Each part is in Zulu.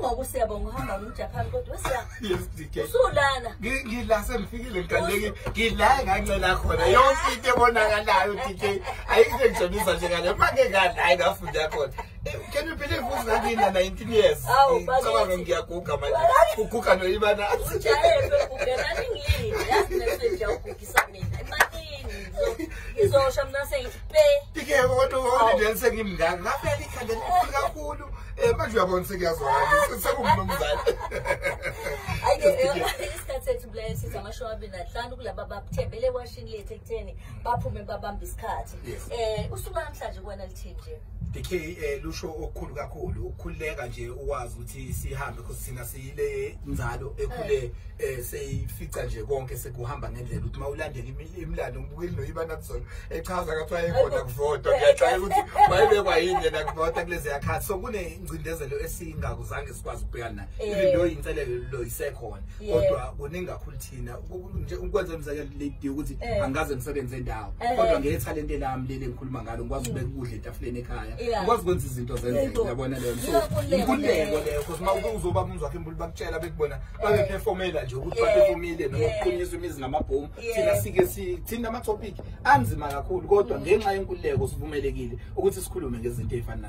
ngoku siyabonga uhamba ngumjaphani kodwa usulana ngila sengifikile ngikaleki ngila ngancela khona yonke into ebonakalayo dj ayikho engijabisa njengale make ngadlayi ngafunda khona can you believe uzinangina-nineteen years cabanga ngiyaguga manje uguga noyibanaiosho mnasengiti ke kodwa ondenisengimnganga ngavela ikhandela kakhulu Imagine about six years old. Some of them I get isikhathi sethu kuleyo sithi amashowabini ahlanu kulaba bathembele ewashini lethu ekutheni baphume babambe isikhathi um eh, usuku namhlanje kuwena lithinje dk eh, lusho okukhulu kakhulu ukukhululeka nje ukwazi ukuthi sihambe because thina siyile nzalo ekhule um seyifica nje konke sekuhamba ngendlela ukuthi uma ulandela imlando umbukeli noyibanakuzona echaza ngathi wayekhona kuvota ngiyaxaya ukuthi wayebekwa yini yena kuvota kulezi yakhathi so kunengcindezelo esingakuzange sikwazi ukubhekana nayo even lo yinselelo loyisekhona kodwa kuningi kakhulu thina nje ukwenza imzekelo ledi ukuthi angikaze emsebenzi endawo kodwa ngethalente lami leli engikhuluma ngalo ngikwazi ukubeka ukudla etafuleni ekhaya ukwazi ukwenza izinto zenzeyabona leyo inkundeko leyo because uzoba umzwakhe mbuli bakutshela bekubona babephefomela nje ukuthi baphefomile nokuqhunyisa imizi namabhomu thina sike sithinta ama-topic anzima kakhulu kodwa mm. ngenxa yenkululeko sivumelekile ukuthi sikhulume ngezinto ey'fana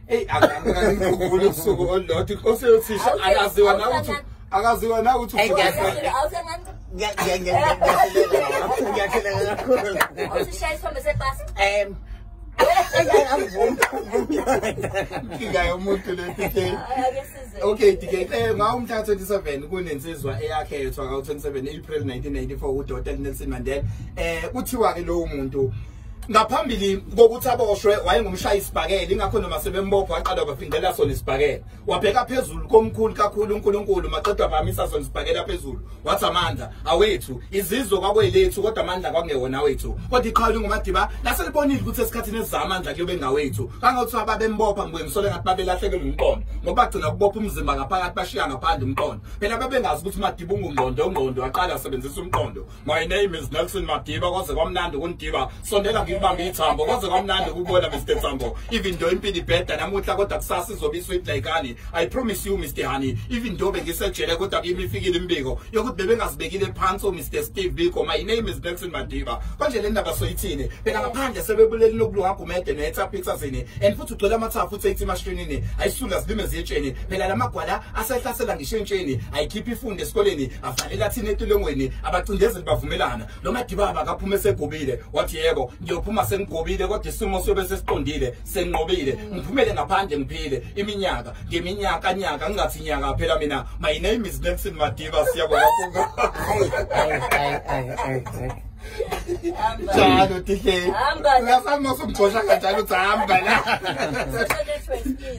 dkeyiuvula ubusuku olulodwa inkosi yothisha akaziwa nakuthi akaziwa nakuthi ngiyahlela kakhulu inkinga yomuntu le DK okay DK eh ngawo umhla 27 kunensizwa eyakhethwa ka 27 April 1994 uDr Nelson Mandela eh kuthiwa ke lowo muntu ngaphambili kokuthi aboshwe wayengumshaya isibhakela ingakho noma sebembopha waqala bafindela sona isibhakela wabheka phezulu komkhulu kakhulu unkulunkulu maqedwa phamisa sona isibhakela phezulu wathi amandla awethu izizwe kwakwelethu kodwa amandla kwakungewona wethu kodwa iqhawe lingumadiba laselibonile ukuthi esikhathini esizamandla kuyobe ngawethu kangokuthi ababembopha mbuyemsole ngathi babelahlekelwe umqondo ngoba bagcina ukubopha umzimba ngaphakathi bashiya ngaphandle umqondo phela babengazi ukuthi madiba ungungqondo ungqondo waqala asebenzisa umqondo my name is nelson madiba kwaze kwamnandi kundiba sondela ngibambe ithambo kwaze kwamnandi ukubona mr thambo even though impilo ibheda namuhla kodwa kusasa izobe isweet like honey i promise you mr honey even though bengisejele kodwa kimi ifikile imbiko yokuthi bebengazibekile phansi omr oh, steve biko my name is blackson madiba konje le ndaba soyithini bheka ngaphandle sebebuleli lokulunga gumede ne-etapixazini and futhi ugcwele amathafu uthi eithi emashrinini ayisula zilime ziyetsheni phela la magwala asehlasela ngishentsheni ayikhiphi ifunde esikoleni avalela thina etulongweni abacindezeli bavumelana lo madibaba akaphume esegubile wathi yebo ngiyo ngizophuma sengigobile kodwa isimo siyobe sesiqondile senqobile ngiphumele ngaphandle ngiphile iminyaka ngeminyaka nyaka ngingathi nyaka phela mina my name is nelson madiva siyakwaaunjalo tihleyiasamasomgosha kanjalo zihamba la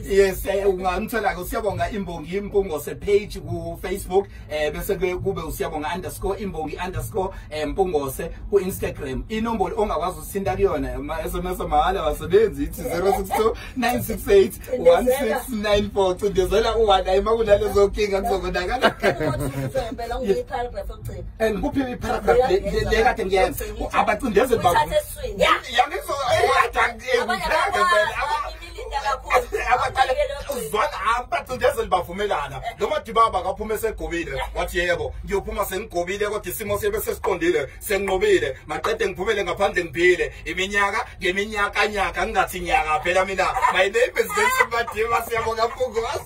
yes eh, ungamthola-ke usiyabonga imbongi mpungo sepage ku-facebook um bese kube usiyabonga underscore imbongi underscore um mpungose ku-instagram inombolo ongakwazi ukuthinta kuyona ma-sms mahala wasebenzi ithi 0ero six two nine six eight one six nine four cindezela u-one ayi ma kunalezonkinga kuzokonakala and kuphi i-paragraph le kade ngiyenza abacindezeli uzwana abathunjeze libavumelana eh. noma dibaba akaphume esegobile eh. wathi yebo ngiyophuma sengigobile kodwa isimo siyebe sesiqondile senginqobile maqede ngiphumele ngaphandle ngiphile iminyaka ngeminyakanyaka ngingathi nyaka phela mina my name is vesi madiba siyabonga fugos